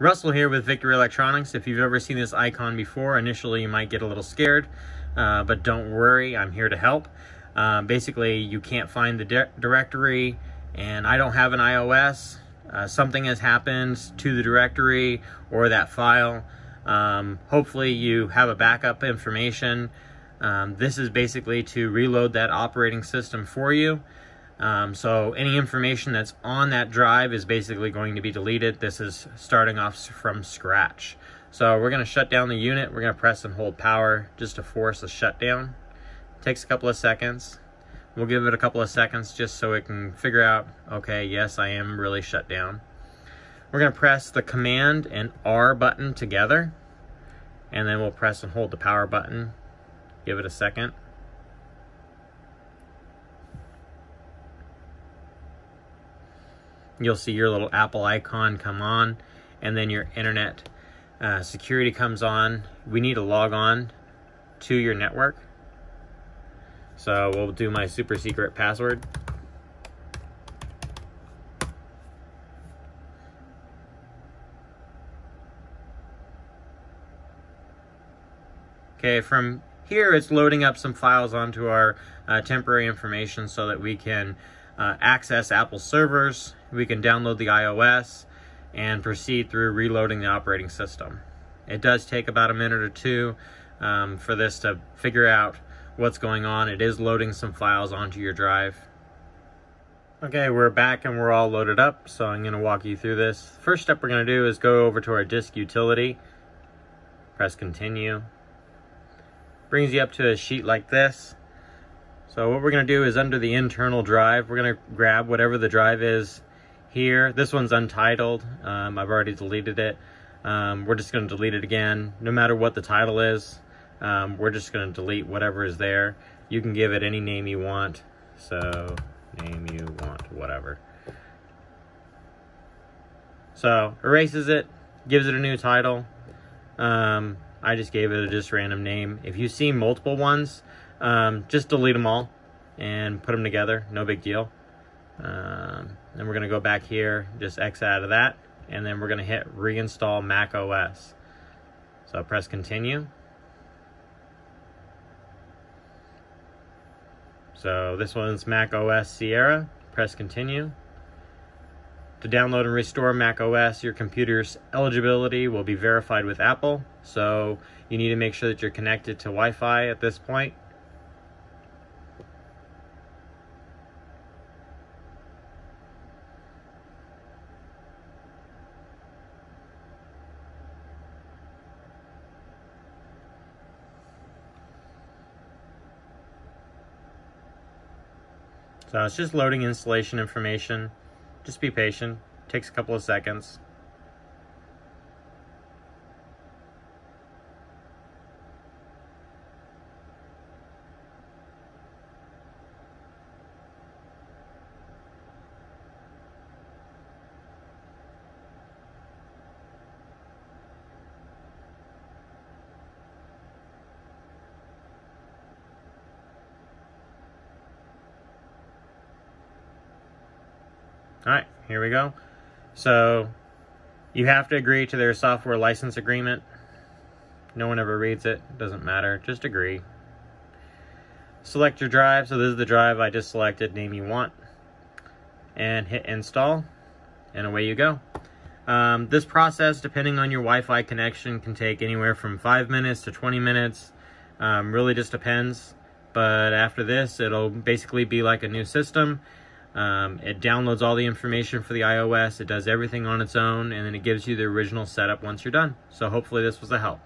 Russell here with Victory Electronics. If you've ever seen this icon before, initially you might get a little scared, uh, but don't worry, I'm here to help. Uh, basically, you can't find the di directory, and I don't have an iOS. Uh, something has happened to the directory or that file. Um, hopefully you have a backup information. Um, this is basically to reload that operating system for you. Um, so any information that's on that drive is basically going to be deleted. This is starting off from scratch. So we're going to shut down the unit. We're going to press and hold power just to force a shutdown. Takes a couple of seconds. We'll give it a couple of seconds just so it can figure out, okay, yes, I am really shut down. We're going to press the command and R button together. And then we'll press and hold the power button. Give it a second. You'll see your little Apple icon come on and then your internet uh, security comes on. We need to log on to your network. So we'll do my super secret password. Okay, from here it's loading up some files onto our uh, temporary information so that we can uh, access Apple servers, we can download the iOS, and proceed through reloading the operating system. It does take about a minute or two um, for this to figure out what's going on. It is loading some files onto your drive. Okay, we're back and we're all loaded up, so I'm going to walk you through this. First step we're going to do is go over to our disk utility, press continue. Brings you up to a sheet like this. So what we're going to do is under the internal drive, we're going to grab whatever the drive is here. This one's untitled. Um, I've already deleted it. Um, we're just going to delete it again. No matter what the title is, um, we're just going to delete whatever is there. You can give it any name you want. So name you want, whatever. So erases it, gives it a new title. Um, I just gave it a just random name. If you see multiple ones, um, just delete them all and put them together. No big deal. Um, then we're going to go back here, just X out of that, and then we're going to hit reinstall Mac OS. So press continue. So this one's Mac OS Sierra. Press continue. To download and restore Mac OS, your computer's eligibility will be verified with Apple. So you need to make sure that you're connected to Wi-Fi at this point. So it's just loading installation information. Just be patient. Takes a couple of seconds. All right, here we go. So you have to agree to their software license agreement. No one ever reads it, doesn't matter, just agree. Select your drive, so this is the drive I just selected, name you want. And hit install, and away you go. Um, this process, depending on your Wi-Fi connection, can take anywhere from 5 minutes to 20 minutes. Um, really just depends. But after this, it'll basically be like a new system. Um, it downloads all the information for the iOS, it does everything on its own, and then it gives you the original setup once you're done. So hopefully this was a help.